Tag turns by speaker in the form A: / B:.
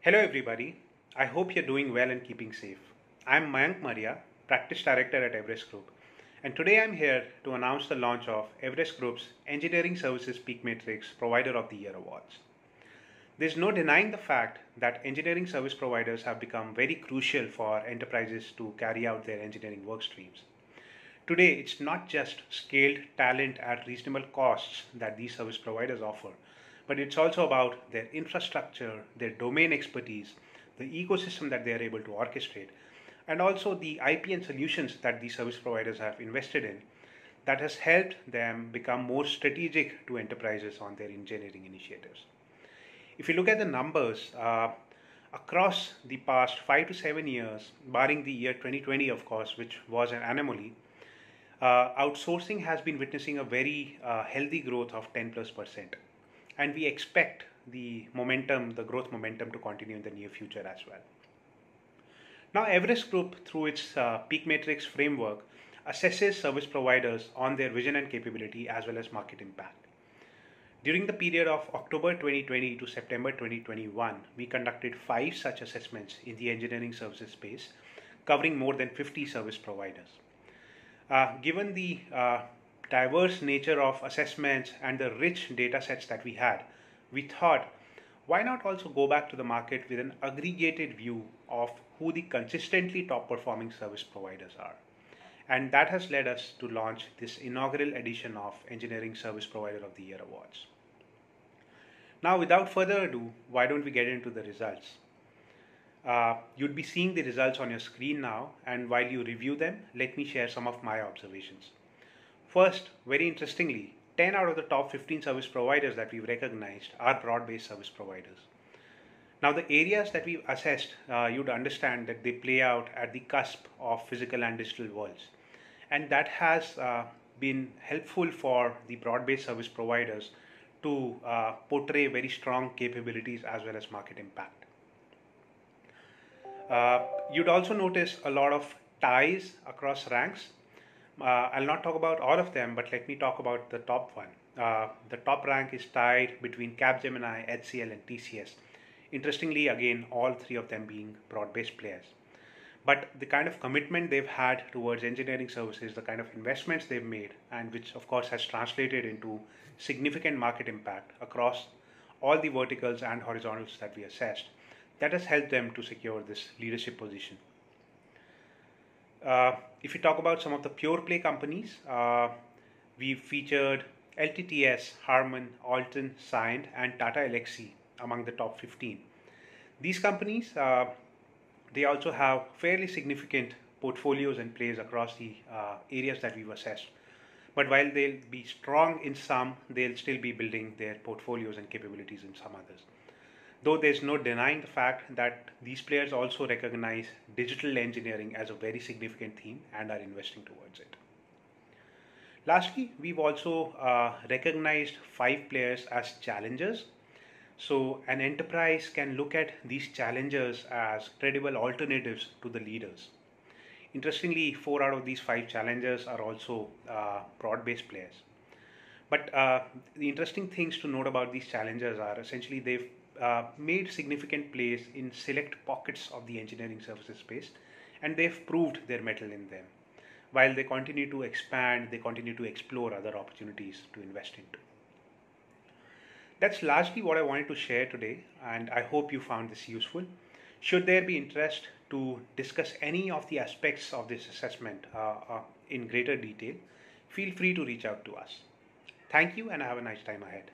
A: Hello, everybody. I hope you're doing well and keeping safe. I'm Mayank Maria, Practice Director at Everest Group, and today I'm here to announce the launch of Everest Group's Engineering Services Peak Matrix Provider of the Year Awards. There's no denying the fact that engineering service providers have become very crucial for enterprises to carry out their engineering work streams. Today, it's not just scaled talent at reasonable costs that these service providers offer, but it's also about their infrastructure, their domain expertise, the ecosystem that they are able to orchestrate, and also the IP and solutions that these service providers have invested in that has helped them become more strategic to enterprises on their engineering initiatives. If you look at the numbers, uh, across the past five to seven years, barring the year 2020, of course, which was an anomaly, uh, outsourcing has been witnessing a very uh, healthy growth of 10 plus percent. And we expect the momentum, the growth momentum to continue in the near future as well. Now, Everest Group, through its uh, Peak Matrix framework, assesses service providers on their vision and capability as well as market impact. During the period of October 2020 to September 2021, we conducted five such assessments in the engineering services space, covering more than 50 service providers. Uh, given the uh, diverse nature of assessments and the rich data sets that we had, we thought why not also go back to the market with an aggregated view of who the consistently top performing service providers are. And that has led us to launch this inaugural edition of Engineering Service Provider of the Year Awards. Now, without further ado, why don't we get into the results? Uh, you'd be seeing the results on your screen now, and while you review them, let me share some of my observations. First, very interestingly, 10 out of the top 15 service providers that we've recognized are broad based service providers. Now, the areas that we've assessed, uh, you'd understand that they play out at the cusp of physical and digital worlds. And that has uh, been helpful for the broad based service providers to uh, portray very strong capabilities as well as market impact. Uh, you'd also notice a lot of ties across ranks. Uh, I'll not talk about all of them, but let me talk about the top one. Uh, the top rank is tied between Capgemini, HCL, and TCS. Interestingly, again, all three of them being broad based players. But the kind of commitment they've had towards engineering services, the kind of investments they've made, and which of course has translated into significant market impact across all the verticals and horizontals that we assessed, that has helped them to secure this leadership position. Uh, if you talk about some of the pure play companies, uh, we featured LTTS, Harman, Alten, Cyient, and Tata Elxsi among the top 15. These companies, uh, they also have fairly significant portfolios and plays across the uh, areas that we've assessed. But while they'll be strong in some, they'll still be building their portfolios and capabilities in some others. Though there's no denying the fact that these players also recognize digital engineering as a very significant theme and are investing towards it. Lastly, we've also uh, recognized five players as challengers. So, an enterprise can look at these challengers as credible alternatives to the leaders. Interestingly, four out of these five challengers are also uh, broad based players. But uh, the interesting things to note about these challengers are essentially they've uh, made significant plays in select pockets of the engineering services space and they've proved their mettle in them. While they continue to expand, they continue to explore other opportunities to invest into. That's largely what I wanted to share today, and I hope you found this useful. Should there be interest to discuss any of the aspects of this assessment uh, uh, in greater detail, feel free to reach out to us. Thank you, and have a nice time ahead.